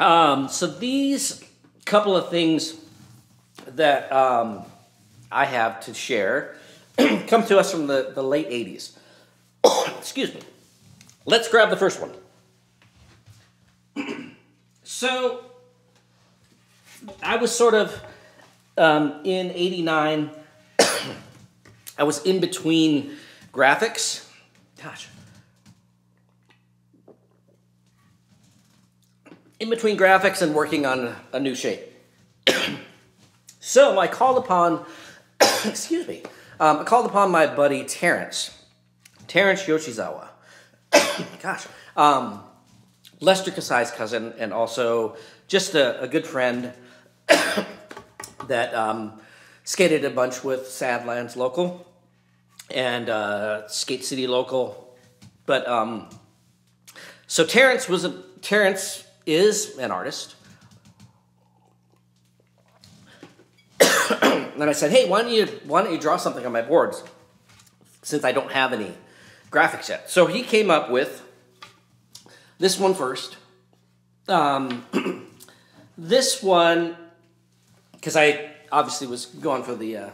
Um, so these couple of things that um, I have to share come to us from the, the late 80s. Excuse me. Let's grab the first one. so I was sort of um, in 89, I was in between graphics. Gosh. In between graphics and working on a new shape. so I called upon, excuse me, um, I called upon my buddy Terence, Terence Yoshizawa. Gosh. Um, Lester Kasai's cousin, and also just a, a good friend that um, skated a bunch with Sadlands local and uh, Skate City local. But um, so Terence was a Terence is an artist. and I said, "Hey, why don't you why don't you draw something on my boards?" Since I don't have any graphics yet, so he came up with this one first. Um, this one, because I obviously was going for the uh,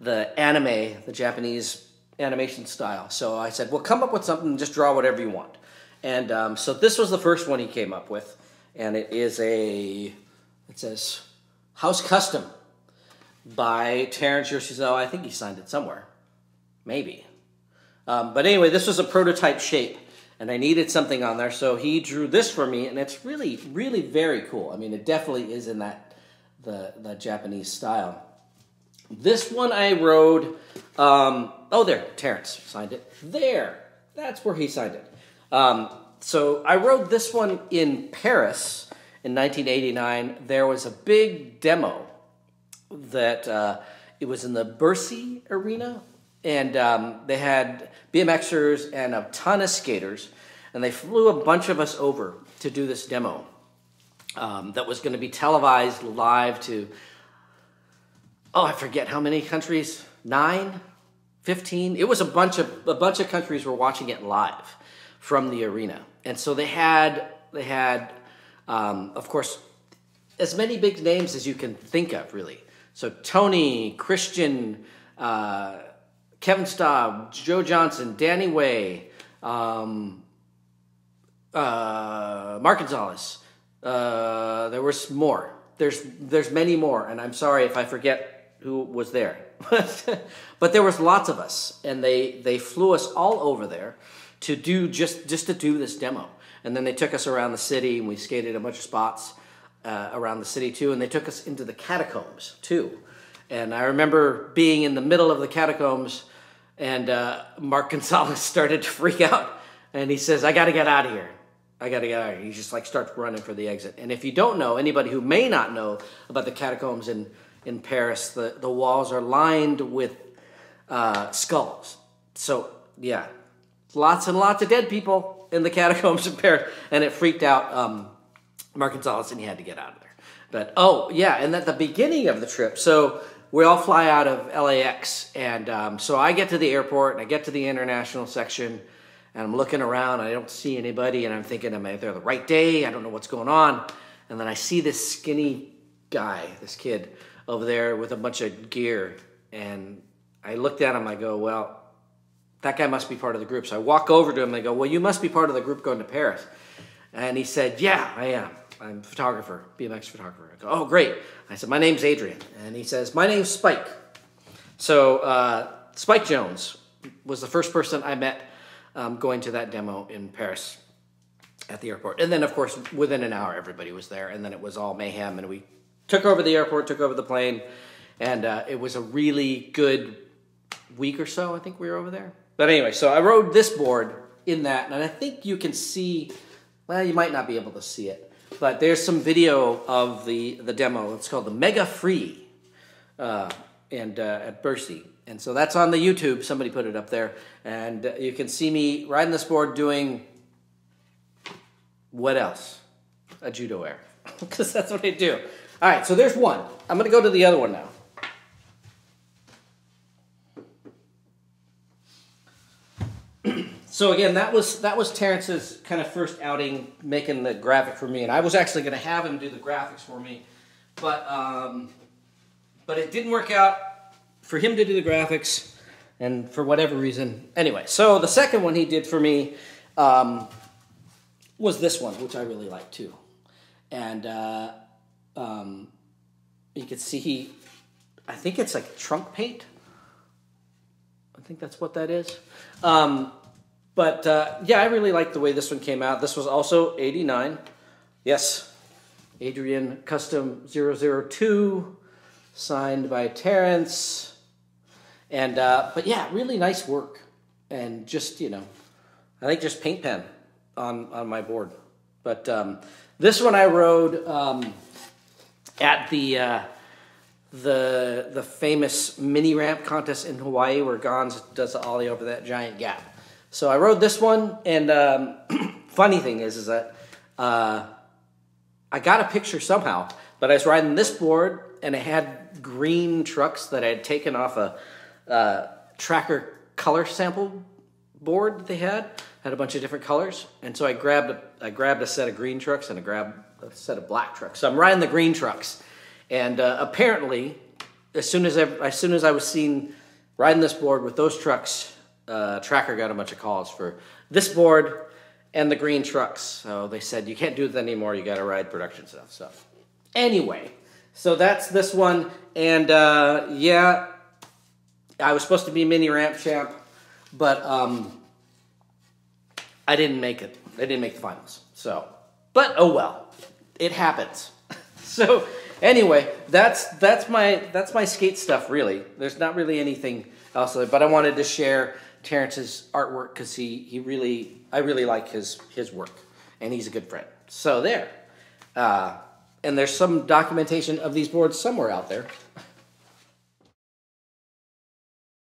the anime, the Japanese animation style. So I said, "Well, come up with something. Just draw whatever you want." And um, so this was the first one he came up with, and it is a it says House Custom by Terence Yoshizawa. I think he signed it somewhere, maybe. Um, but anyway, this was a prototype shape, and I needed something on there, so he drew this for me, and it's really, really very cool. I mean, it definitely is in that the the Japanese style. This one I rode. Um, oh, there, Terence signed it. There, that's where he signed it. Um, so I rode this one in Paris in 1989. There was a big demo that uh, it was in the Bercy Arena, and um, they had BMXers and a ton of skaters, and they flew a bunch of us over to do this demo um, that was going to be televised live to oh i forget how many countries nine? 15 it was a bunch of a bunch of countries were watching it live from the arena and so they had they had um, of course as many big names as you can think of really so tony christian uh, kevin staab joe johnson danny way um, uh, mark gonzalez uh, there was more. There's there's many more, and I'm sorry if I forget who was there. but there was lots of us, and they they flew us all over there to do just just to do this demo. And then they took us around the city, and we skated a bunch of spots uh, around the city too. And they took us into the catacombs too. And I remember being in the middle of the catacombs, and uh, Mark Gonzalez started to freak out, and he says, "I got to get out of here." I gotta get out of here. He just like starts running for the exit. And if you don't know, anybody who may not know about the catacombs in, in Paris, the, the walls are lined with uh, skulls. So, yeah, lots and lots of dead people in the catacombs in Paris. And it freaked out um, Mark Gonzalez and he had to get out of there. But, oh, yeah, and at the beginning of the trip, so we all fly out of LAX. And um, so I get to the airport and I get to the international section and I'm looking around, I don't see anybody, and I'm thinking, am I there the right day? I don't know what's going on. And then I see this skinny guy, this kid over there with a bunch of gear, and I look at him, I go, well, that guy must be part of the group. So I walk over to him and I go, well, you must be part of the group going to Paris. And he said, yeah, I am. I'm a photographer, BMX photographer. I go, oh, great. I said, my name's Adrian. And he says, my name's Spike. So uh, Spike Jonze was the first person I met um, going to that demo in Paris at the airport. And then, of course, within an hour, everybody was there. And then it was all mayhem. And we took over the airport, took over the plane. And uh, it was a really good week or so, I think we were over there. But anyway, so I rode this board in that. And I think you can see, well, you might not be able to see it. But there's some video of the, the demo. It's called the Mega Free uh, and uh, at Bercy. And so that's on the YouTube. Somebody put it up there. And uh, you can see me riding this board doing what else? A judo air. Because that's what I do. All right, so there's one. I'm going to go to the other one now. So again, that was that was Terence's kind of first outing making the graphic for me, and I was actually going to have him do the graphics for me, but um, but it didn't work out for him to do the graphics, and for whatever reason. Anyway, so the second one he did for me um, was this one, which I really like too, and uh, um, you can see he, I think it's like trunk paint. I think that's what that is. Um, but uh, yeah, I really like the way this one came out. This was also 89. Yes, Adrian Custom 002, signed by Terence. And, uh, but yeah, really nice work. And just, you know, I think just paint pen on, on my board. But um, this one I rode um, at the, uh, the, the famous mini ramp contest in Hawaii where Gonz does the ollie over that giant gap. So I rode this one, and um, funny thing is, is that uh, I got a picture somehow, but I was riding this board, and it had green trucks that I had taken off a uh, tracker color sample board that they had. Had a bunch of different colors, and so I grabbed a, I grabbed a set of green trucks and I grabbed a set of black trucks. So I'm riding the green trucks, and uh, apparently, as soon as I, as soon as I was seen riding this board with those trucks, uh, Tracker got a bunch of calls for this board and the green trucks. So they said, you can't do that anymore. You got to ride production stuff. So anyway, so that's this one. And uh, yeah, I was supposed to be mini ramp champ, but um, I didn't make it. I didn't make the finals. So, but oh well, it happens. so anyway, that's that's my that's my skate stuff. Really, there's not really anything else, but I wanted to share Terence's artwork because he, he really I really like his his work and he's a good friend. So there, uh, and there's some documentation of these boards somewhere out there.